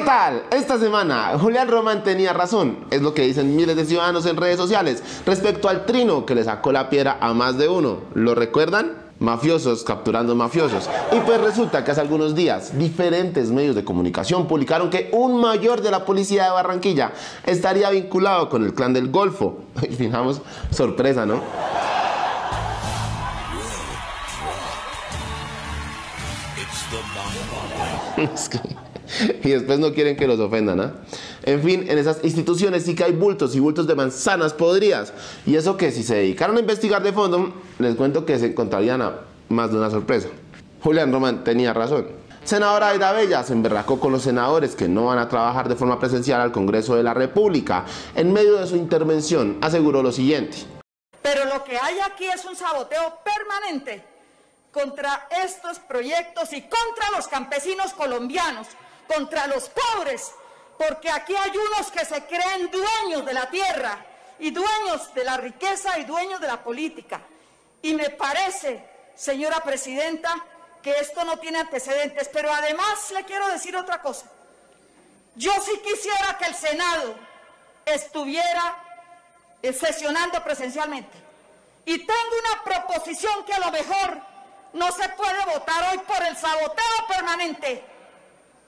¿Qué tal? Esta semana Julián Román tenía razón, es lo que dicen miles de ciudadanos en redes sociales respecto al trino que le sacó la piedra a más de uno. ¿Lo recuerdan? Mafiosos capturando mafiosos. Y pues resulta que hace algunos días diferentes medios de comunicación publicaron que un mayor de la policía de Barranquilla estaría vinculado con el clan del Golfo. Y fijamos, sorpresa, ¿no? Y después no quieren que los ofendan, ¿ah? En fin, en esas instituciones sí que hay bultos y bultos de manzanas podridas. Y eso que si se dedicaron a investigar de fondo, les cuento que se encontrarían a más de una sorpresa. Julián Román tenía razón. Senadora Aida Bella se emberracó con los senadores que no van a trabajar de forma presencial al Congreso de la República. En medio de su intervención aseguró lo siguiente. Pero lo que hay aquí es un saboteo permanente contra estos proyectos y contra los campesinos colombianos, contra los pobres, porque aquí hay unos que se creen dueños de la tierra y dueños de la riqueza y dueños de la política. Y me parece, señora presidenta, que esto no tiene antecedentes, pero además le quiero decir otra cosa. Yo sí quisiera que el Senado estuviera sesionando presencialmente. Y tengo una proposición que a lo mejor no se puede votar hoy por el saboteo permanente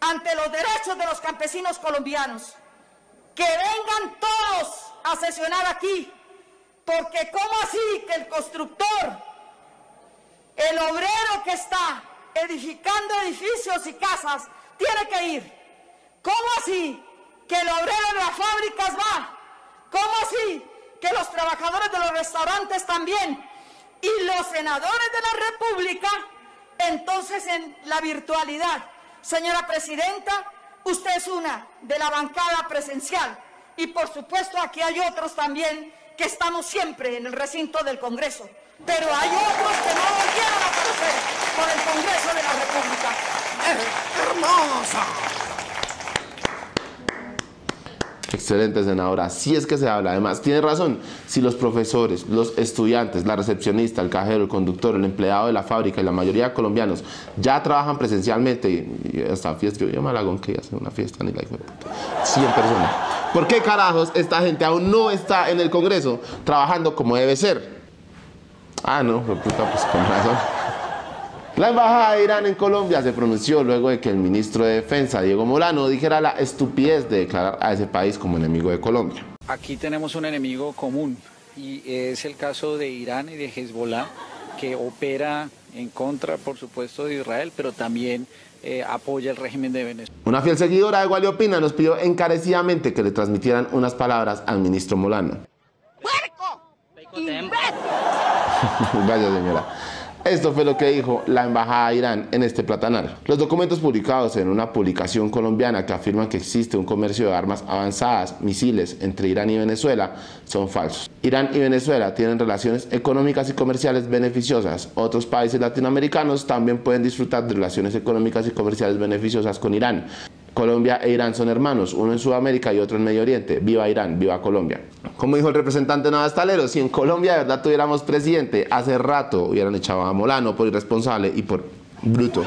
ante los derechos de los campesinos colombianos. Que vengan todos a sesionar aquí, porque ¿cómo así que el constructor, el obrero que está edificando edificios y casas, tiene que ir? ¿Cómo así que el obrero de las fábricas va? ¿Cómo así que los trabajadores de los restaurantes también? Y los senadores de la República, entonces en la virtualidad. Señora Presidenta, usted es una de la bancada presencial y por supuesto aquí hay otros también que estamos siempre en el recinto del Congreso. Pero hay otros que no volvieron a aparecer por el Congreso de la República. ¡Hermosa! Excelente, senadora. Si es que se habla. Además, tiene razón. Si los profesores, los estudiantes, la recepcionista, el cajero, el conductor, el empleado de la fábrica y la mayoría de colombianos ya trabajan presencialmente y, hasta fiesta, yo vi a Malagón que hace una fiesta ni la hijo de puta. 100 personas. ¿Por qué carajos esta gente aún no está en el Congreso trabajando como debe ser? Ah, no, puta, pues con razón. La embajada de Irán en Colombia se pronunció luego de que el ministro de Defensa, Diego Molano, dijera la estupidez de declarar a ese país como enemigo de Colombia. Aquí tenemos un enemigo común y es el caso de Irán y de Hezbollah que opera en contra, por supuesto, de Israel, pero también eh, apoya el régimen de Venezuela. Una fiel seguidora de Gualiopina nos pidió encarecidamente que le transmitieran unas palabras al ministro Molano. Vaya señora. Esto fue lo que dijo la embajada de Irán en este platanal. Los documentos publicados en una publicación colombiana que afirman que existe un comercio de armas avanzadas, misiles, entre Irán y Venezuela, son falsos. Irán y Venezuela tienen relaciones económicas y comerciales beneficiosas. Otros países latinoamericanos también pueden disfrutar de relaciones económicas y comerciales beneficiosas con Irán. Colombia e Irán son hermanos, uno en Sudamérica y otro en Medio Oriente. Viva Irán, viva Colombia. Como dijo el representante Navastalero, si en Colombia de verdad tuviéramos presidente, hace rato hubieran echado a Molano por irresponsable y por bruto.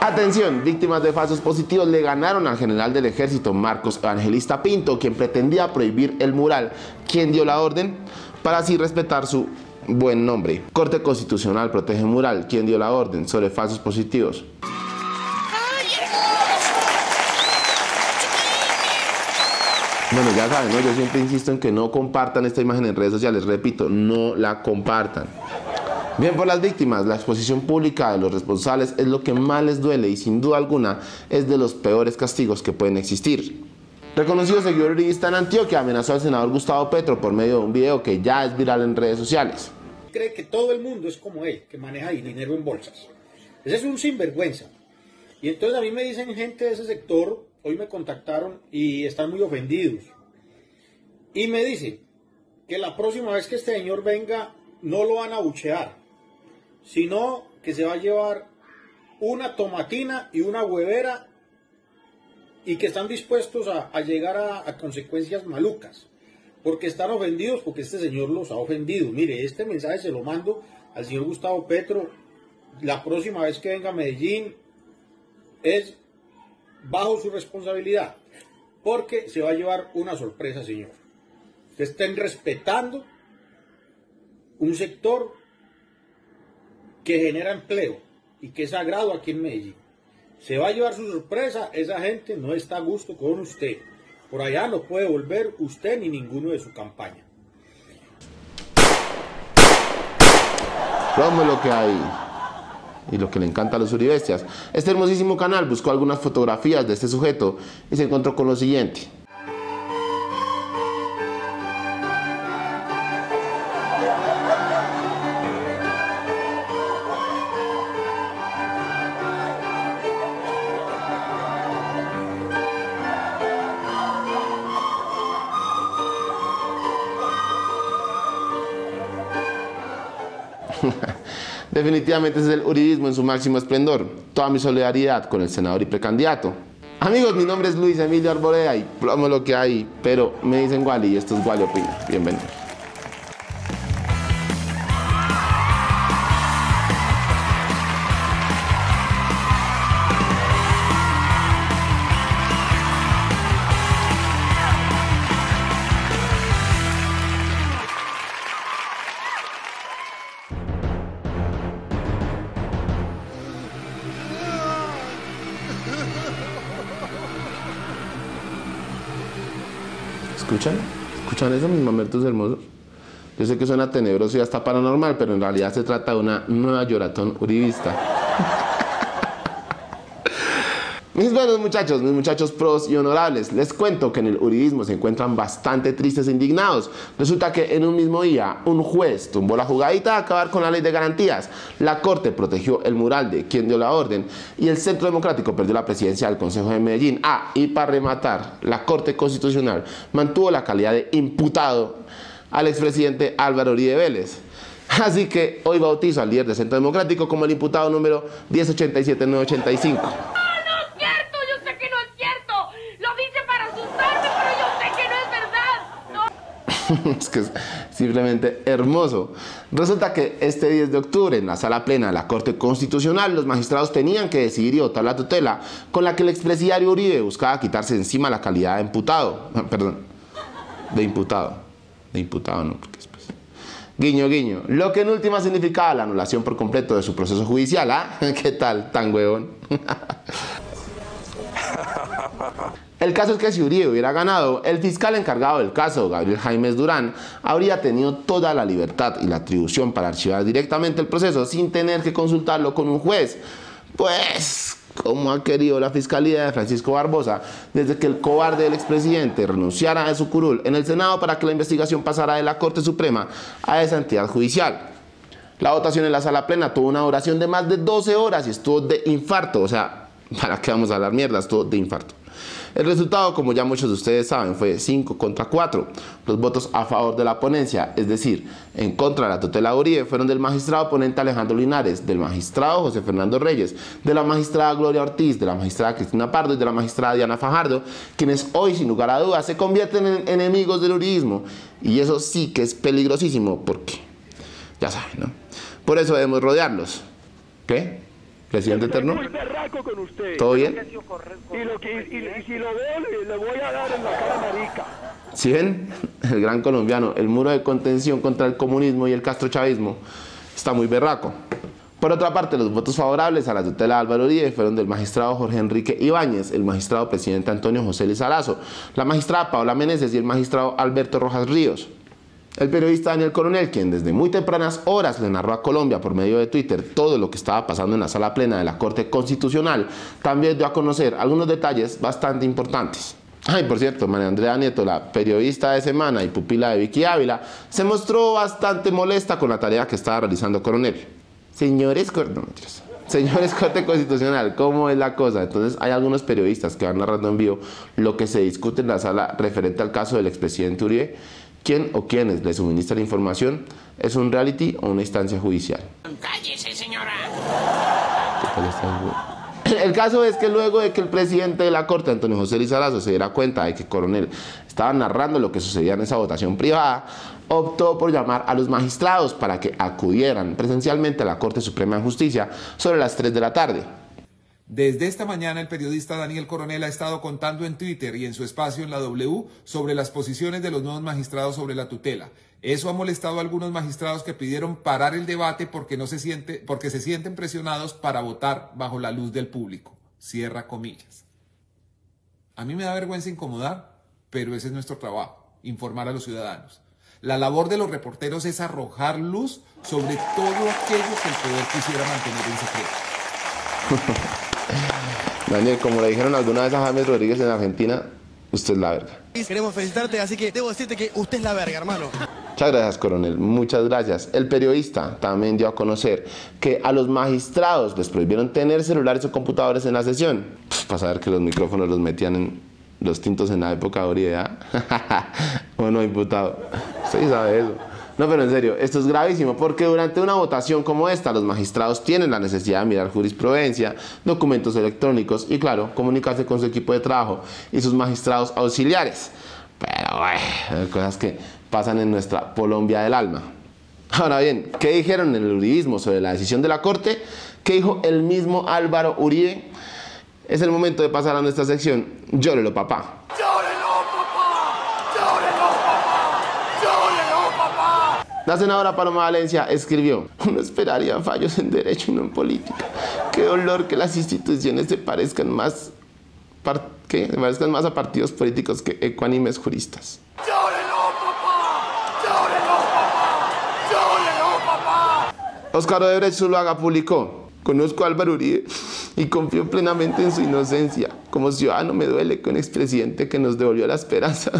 Atención, víctimas de falsos positivos le ganaron al general del ejército Marcos Evangelista Pinto, quien pretendía prohibir el mural. ¿Quién dio la orden? Para así respetar su buen nombre. Corte Constitucional protege mural. ¿Quién dio la orden sobre falsos positivos? Bueno, ya saben, ¿no? yo siempre insisto en que no compartan esta imagen en redes sociales. Repito, no la compartan. Bien por las víctimas, la exposición pública de los responsables es lo que más les duele y sin duda alguna es de los peores castigos que pueden existir. Reconocido seguidor uribista en Antioquia amenazó al senador Gustavo Petro por medio de un video que ya es viral en redes sociales. Cree que todo el mundo es como él, que maneja dinero en bolsas. Ese es un sinvergüenza. Y entonces a mí me dicen gente de ese sector, hoy me contactaron y están muy ofendidos. Y me dicen que la próxima vez que este señor venga no lo van a buchear, sino que se va a llevar una tomatina y una huevera y que están dispuestos a, llegar a, a consecuencias malucas, porque están ofendidos, porque este señor los ha ofendido. Mire, este mensaje se lo mando al señor Gustavo Petro. La próxima vez que venga a Medellín es bajo su responsabilidad, porque se va a llevar una sorpresa, señor. Que estén respetando un sector que genera empleo y que es sagrado aquí en Medellín. Se va a llevar su sorpresa, esa gente no está a gusto con usted. Por allá no puede volver usted ni ninguno de su campaña. Vamos lo que hay y lo que le encanta a los uribestias. Este hermosísimo canal buscó algunas fotografías de este sujeto y se encontró con lo siguiente. Definitivamente es el uribismo en su máximo esplendor. Toda mi solidaridad con el senador y precandidato. Amigos, mi nombre es Luis Emilio Arboleda y plomo lo que hay, pero me dicen Wally y esto es Wally Opina. Bienvenidos. ¿Escuchan? ¿Escuchan eso, mis mamertos hermosos? Yo sé que suena tenebroso y hasta paranormal, pero en realidad se trata de una nueva lloratón uribista. Mis buenos muchachos, mis muchachos pros y honorables, les cuento que en el uribismo se encuentran bastante tristes e indignados. Resulta que en un mismo día un juez tumbó la jugadita a acabar con la ley de garantías, la corte protegió el mural de quien dio la orden y el Centro Democrático perdió la presidencia del Consejo de Medellín. Ah, y para rematar, la Corte Constitucional mantuvo la calidad de imputado al expresidente Álvaro Uribe Vélez. Así que hoy bautizo al líder del Centro Democrático como el imputado número 1087985. es que es simplemente hermoso. Resulta que este 10 de octubre, en la sala plena de la Corte Constitucional, los magistrados tenían que decidir y votar la tutela con la que el expresidiario Uribe buscaba quitarse encima la calidad de imputado. Perdón, de imputado. De imputado, no, porque después. Guiño, guiño. Lo que en última significaba la anulación por completo de su proceso judicial. ¿Ah? ¿Qué tal? Tan huevón. El caso es que si Uribe hubiera ganado, el fiscal encargado del caso, Gabriel Jaimes Durán, habría tenido toda la libertad y la atribución para archivar directamente el proceso sin tener que consultarlo con un juez. Pues, como ha querido la fiscalía de Francisco Barbosa, desde que el cobarde del expresidente renunciara a su curul en el Senado para que la investigación pasara de la Corte Suprema a esa entidad judicial. La votación en la sala plena tuvo una duración de más de 12 horas y estuvo de infarto, o sea, ¿para qué vamos a hablar mierda? Estuvo de infarto. El resultado, como ya muchos de ustedes saben, fue 5 contra 4. Los votos a favor de la ponencia, es decir, en contra de la tutela Uribe, fueron del magistrado ponente Alejandro Linares, del magistrado José Fernando Reyes, de la magistrada Gloria Ortiz, de la magistrada Cristina Pardo y de la magistrada Diana Fajardo, quienes hoy, sin lugar a dudas, se convierten en enemigos del uribismo. Y eso sí que es peligrosísimo, porque, ya saben, ¿no? Por eso debemos rodearlos. ¿Qué? Presidente Eterno. Muy berraco con usted. ¿Todo bien? Y, lo que, y, y si lo veo, le, le voy a dar en la cara marica. ¿Sí ven? El gran colombiano, el muro de contención contra el comunismo y el castrochavismo está muy berraco. Por otra parte, los votos favorables a la tutela de Álvaro Uribe fueron del magistrado Jorge Enrique Ibáñez, el magistrado presidente Antonio José Lizarazo, la magistrada Paola Meneses y el magistrado Alberto Rojas Ríos. El periodista Daniel Coronel, quien desde muy tempranas horas le narró a Colombia por medio de Twitter todo lo que estaba pasando en la sala plena de la Corte Constitucional, también dio a conocer algunos detalles bastante importantes. Ay, por cierto, María Andrea Nieto, la periodista de semana y pupila de Vicky Ávila, se mostró bastante molesta con la tarea que estaba realizando Coronel. Señores, no, Señores Corte Constitucional, ¿cómo es la cosa? Entonces hay algunos periodistas que van narrando en vivo lo que se discute en la sala referente al caso del expresidente Uribe. ¿Quién o quiénes le suministran información? ¿Es un reality o una instancia judicial? ¡Cállese, señora! ¿Qué tal está el El caso es que luego de que el presidente de la Corte, Antonio José Lizarazo, se diera cuenta de que Coronel estaba narrando lo que sucedía en esa votación privada, optó por llamar a los magistrados para que acudieran presencialmente a la Corte Suprema de Justicia sobre las 3 de la tarde. Desde esta mañana el periodista Daniel Coronel ha estado contando en Twitter y en su espacio en la W sobre las posiciones de los nuevos magistrados sobre la tutela. Eso ha molestado a algunos magistrados que pidieron parar el debate porque, no se, siente, porque se sienten presionados para votar bajo la luz del público. Cierra comillas. A mí me da vergüenza incomodar, pero ese es nuestro trabajo, informar a los ciudadanos. La labor de los reporteros es arrojar luz sobre todo aquello que el poder quisiera mantener en secreto. Daniel, como le dijeron alguna vez a James Rodríguez en Argentina, usted es la verga. Queremos felicitarte, así que debo decirte que usted es la verga, hermano. Muchas gracias, coronel. Muchas gracias. El periodista también dio a conocer que a los magistrados les prohibieron tener celulares o computadores en la sesión. Pues, para saber que los micrófonos los metían en los tintos en la época de Uribe. bueno, diputado. Usted sabe eso. No, pero en serio, esto es gravísimo porque durante una votación como esta, los magistrados tienen la necesidad de mirar jurisprudencia, documentos electrónicos y, claro, comunicarse con su equipo de trabajo y sus magistrados auxiliares. Pero, cosas que pasan en nuestra Colombia del alma. Ahora bien, ¿qué dijeron en el uribismo sobre la decisión de la Corte? ¿Qué dijo el mismo Álvaro Uribe? Es el momento de pasar a nuestra sección Llórelo, papá. La senadora Paloma Valencia escribió, uno esperaría fallos en derecho y no en política. Qué dolor que las instituciones se parezcan más, ¿qué? se parezcan más a partidos políticos que ecuánimes juristas. Oscar Odebrecht Zuluaga publicó, Conozco a Álvaro Uribe y confío plenamente en su inocencia. Como ciudadano me duele que un expresidente que nos devolvió la esperanza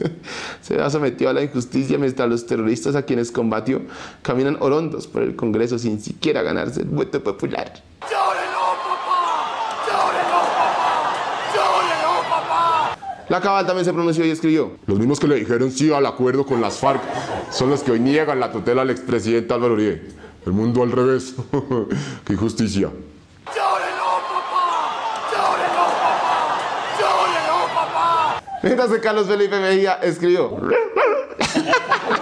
se vea sometido a la injusticia mientras los terroristas a quienes combatió caminan orondos por el Congreso sin siquiera ganarse el voto popular. La Cabal también se pronunció y escribió. Los mismos que le dijeron sí al acuerdo con las FARC son los que hoy niegan la tutela al expresidente Álvaro Uribe. El mundo al revés. ¡Qué injusticia! Mientras que Carlos Felipe Mejía escribió.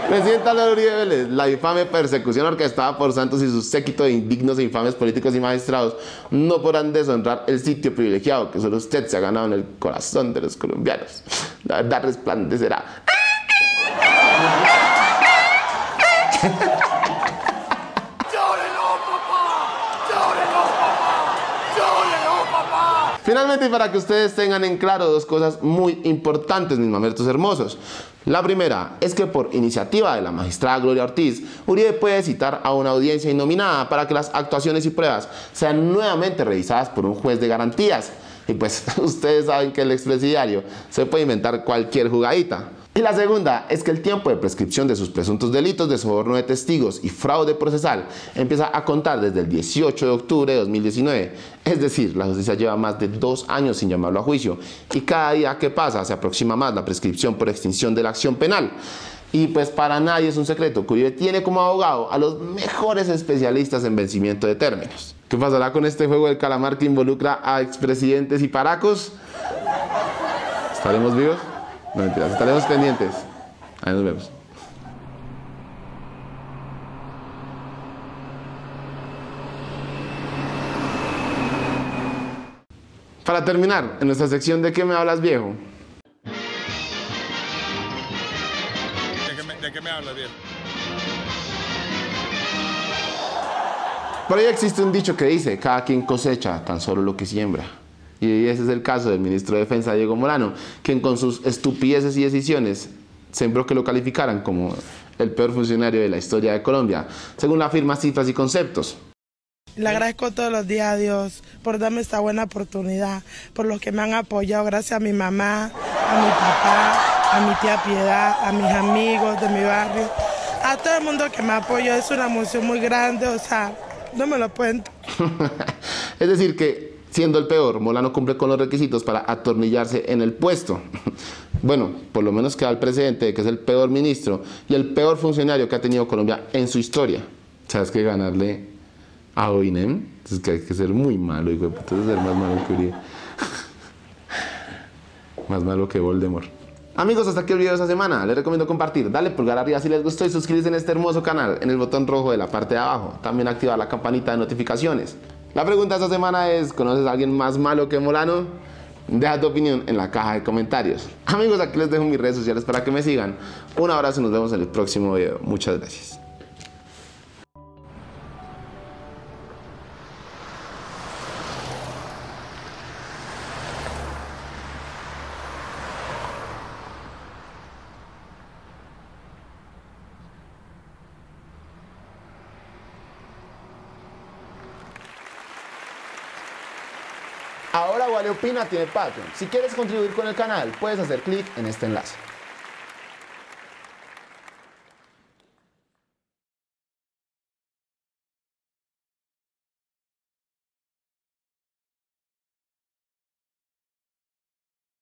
Presidenta Uribe Vélez, la infame persecución orquestada por Santos y su séquito de indignos e infames políticos y magistrados no podrán deshonrar el sitio privilegiado que solo usted se ha ganado en el corazón de los colombianos. La verdad resplandecerá. Finalmente, para que ustedes tengan en claro dos cosas muy importantes, mis mamertos hermosos. La primera es que por iniciativa de la magistrada Gloria Ortiz, Uribe puede citar a una audiencia innominada para que las actuaciones y pruebas sean nuevamente revisadas por un juez de garantías. Y pues ustedes saben que el expresidiario se puede inventar cualquier jugadita. Y la segunda es que el tiempo de prescripción de sus presuntos delitos de soborno de testigos y fraude procesal empieza a contar desde el 18 de octubre de 2019. Es decir, la justicia lleva más de dos años sin llamarlo a juicio y cada día que pasa se aproxima más la prescripción por extinción de la acción penal. Y pues para nadie es un secreto que Uribe tiene como abogado a los mejores especialistas en vencimiento de términos. ¿Qué pasará con este juego del calamar que involucra a expresidentes y paracos? ¿Estaremos vivos? No mentiras, estaremos pendientes. Ahí nos vemos. Para terminar, en nuestra sección de qué me hablas viejo. ¿De qué me, hablas viejo? Por ahí existe un dicho que dice, cada quien cosecha tan solo lo que siembra. Y ese es el caso del ministro de Defensa, Diego Morano, quien con sus estupideces y decisiones sembró que lo calificaran como el peor funcionario de la historia de Colombia, según la firma Cifras y Conceptos. Le agradezco todos los días a Dios por darme esta buena oportunidad, por los que me han apoyado, gracias a mi mamá, a mi papá, a mi tía Piedad, a mis amigos de mi barrio, a todo el mundo que me apoyó. Es una emoción muy grande, o sea, no me lo pueden. es decir, que Siendo el peor, Molano cumple con los requisitos para atornillarse en el puesto. bueno, por lo menos queda el presidente, que es el peor ministro y el peor funcionario que ha tenido Colombia en su historia. ¿Sabes que ganarle a Oinem? Es que hay que ser muy malo, hijo de puta, ser más malo que Uribe. más malo que Voldemort. Amigos, hasta aquí el video de esta semana. Les recomiendo compartir, darle pulgar arriba si les gustó y suscribirse en este hermoso canal en el botón rojo de la parte de abajo. También activar la campanita de notificaciones. La pregunta esta semana es, ¿conoces a alguien más malo que Molano? Deja tu opinión en la caja de comentarios. Amigos, aquí les dejo mis redes sociales para que me sigan. Un abrazo y nos vemos en el próximo video. Muchas gracias. Ahora Vale Opina tiene Patreon. Si quieres contribuir con el canal, puedes hacer clic en este enlace.